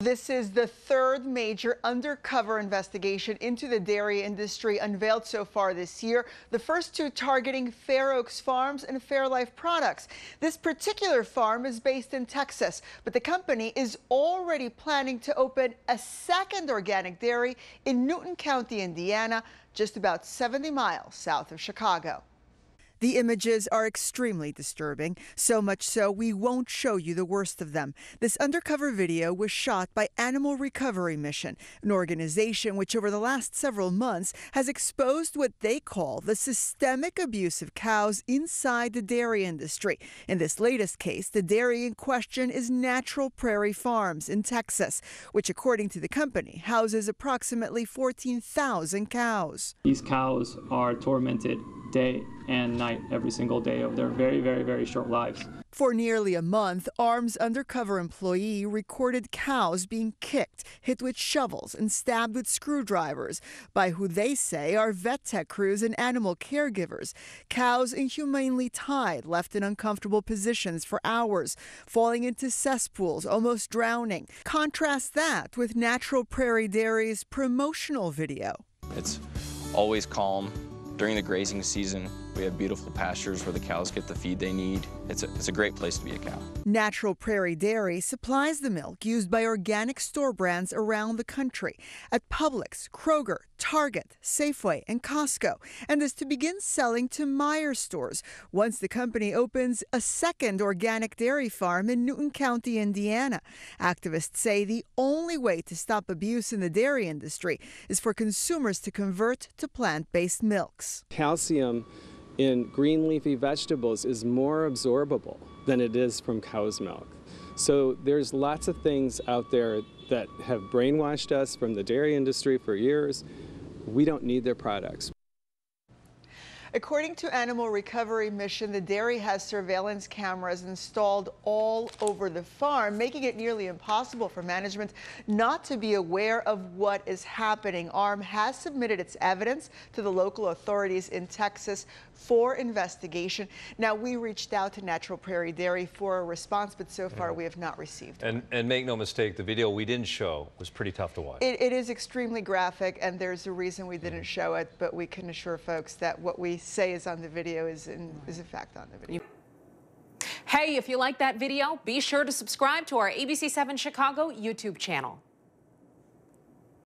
This is the third major undercover investigation into the dairy industry unveiled so far this year. The first two targeting Fair Oaks Farms and Fairlife Products. This particular farm is based in Texas, but the company is already planning to open a second organic dairy in Newton County, Indiana, just about 70 miles south of Chicago. The images are extremely disturbing, so much so we won't show you the worst of them. This undercover video was shot by Animal Recovery Mission, an organization which over the last several months has exposed what they call the systemic abuse of cows inside the dairy industry. In this latest case, the dairy in question is Natural Prairie Farms in Texas, which according to the company houses approximately 14,000 cows. These cows are tormented day and night every single day of their very, very, very short lives. For nearly a month, ARM's undercover employee recorded cows being kicked, hit with shovels, and stabbed with screwdrivers by who they say are vet tech crews and animal caregivers. Cows inhumanely tied, left in uncomfortable positions for hours, falling into cesspools, almost drowning. Contrast that with Natural Prairie Dairy's promotional video. It's always calm, during the grazing season, we have beautiful pastures where the cows get the feed they need. It's a, it's a great place to be a cow. Natural Prairie Dairy supplies the milk used by organic store brands around the country at Publix, Kroger, Target, Safeway, and Costco, and is to begin selling to Meijer stores once the company opens a second organic dairy farm in Newton County, Indiana. Activists say the only way to stop abuse in the dairy industry is for consumers to convert to plant based milks. Calcium in green leafy vegetables is more absorbable than it is from cow's milk. So there's lots of things out there that have brainwashed us from the dairy industry for years. We don't need their products. According to Animal Recovery Mission, the dairy has surveillance cameras installed all over the farm, making it nearly impossible for management not to be aware of what is happening. ARM has submitted its evidence to the local authorities in Texas for investigation. Now, we reached out to Natural Prairie Dairy for a response, but so far yeah. we have not received and, and make no mistake, the video we didn't show was pretty tough to watch. it, it is extremely graphic, and there's a reason we didn't mm -hmm. show it, but we can assure folks that what we say is on the video is in, is in fact on the video. Hey, if you like that video, be sure to subscribe to our ABC7 Chicago YouTube channel.